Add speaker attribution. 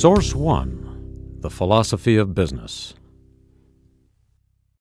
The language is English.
Speaker 1: Source One The Philosophy of Business.